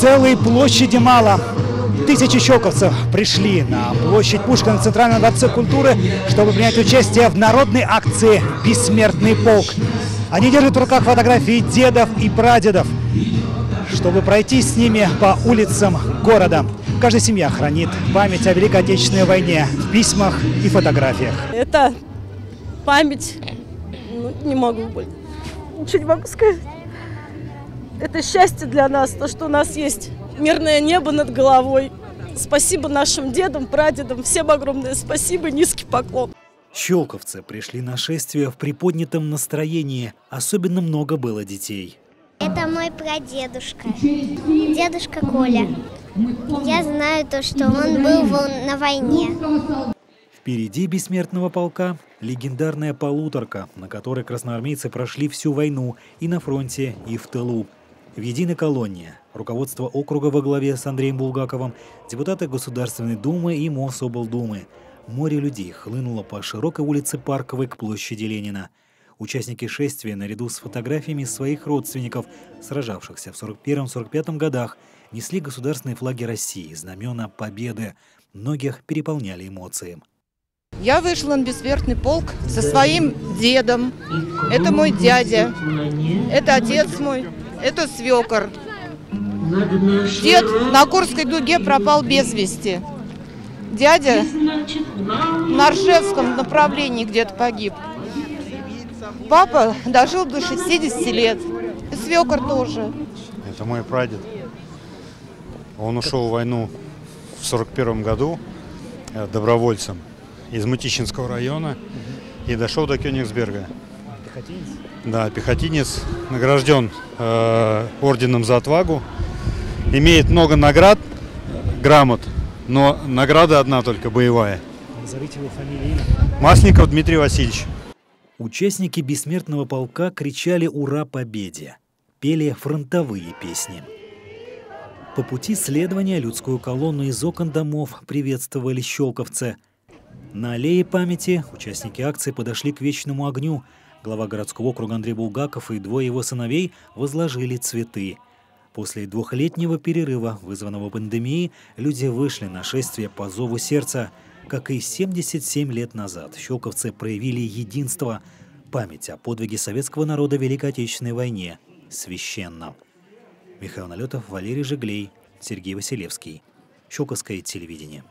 целой площади мало. Тысячи щелковцев пришли на площадь Пушкина в Центральном дворце культуры, чтобы принять участие в народной акции «Бессмертный полк». Они держат в руках фотографии дедов и прадедов, чтобы пройти с ними по улицам города. Каждая семья хранит память о Великой Отечественной войне в письмах и фотографиях. Это память, ну, не могу больше, ничего не могу сказать. Это счастье для нас, то, что у нас есть мирное небо над головой. Спасибо нашим дедам, прадедам, всем огромное спасибо, низкий поклон. Щелковцы пришли на шествие в приподнятом настроении. Особенно много было детей. Это мой прадедушка, дедушка Коля. Я знаю то, что он был на войне. Впереди бессмертного полка легендарная полуторка, на которой красноармейцы прошли всю войну и на фронте, и в тылу. В единой колонне руководство округа во главе с Андреем Булгаковым, депутаты Государственной Думы и Мособлдумы. Море людей хлынуло по широкой улице Парковой к площади Ленина. Участники шествия, наряду с фотографиями своих родственников, сражавшихся в 41-45 годах, несли государственные флаги России, знамена Победы. Многих переполняли эмоции. Я вышла на бессмертный полк со своим дедом. Это мой дядя. Это отец мой. Это свекор. Дед на Курской дуге пропал без вести. Дядя на Ржевском направлении где-то погиб. Папа дожил до 60 лет. И свекор тоже. Это мой прадед. Он ушел в войну в 41 году э, добровольцем из Мутищинского района и дошел до Кёнигсберга. Пехотинец? Да, пехотинец, награжден э, орденом за отвагу, имеет много наград, грамот, но награда одна только боевая. Назовите его фамилию. Масников Дмитрий Васильевич. Участники бессмертного полка кричали «Ура победе!», пели фронтовые песни. По пути следования людскую колонну из окон домов приветствовали щелковцы. На аллее памяти участники акции подошли к вечному огню. Глава городского округа Андрей Булгаков и двое его сыновей возложили цветы. После двухлетнего перерыва, вызванного пандемией, люди вышли на шествие по зову сердца. Как и 77 лет назад, щелковцы проявили единство. Память о подвиге советского народа в Великой Отечественной войне священна. Михаил Налетов, Валерий Жиглей, Сергей Василевский. Щелковское телевидение.